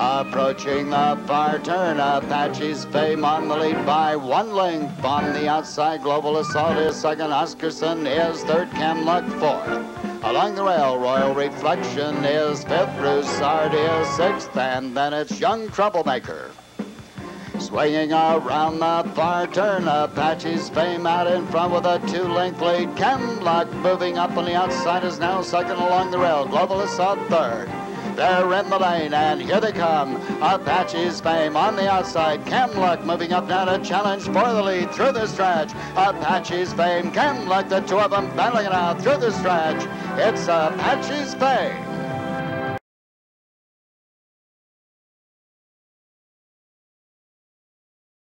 Approaching the far turn, Apache's fame on the lead by one length. On the outside, Global Assault is second. Oscarson is third. Camluck fourth. Along the rail, Royal Reflection is fifth. Broussard is sixth. And then it's Young Troublemaker. Swinging around the far turn, Apache's fame out in front with a two-length lead. Camluck moving up on the outside is now second along the rail. Global Assault third. They're in the lane, and here they come. Apache's fame on the outside. Camluck moving up now to challenge for the lead through the stretch. Apache's fame, Camluck, the two of them battling it out through the stretch. It's Apache's fame.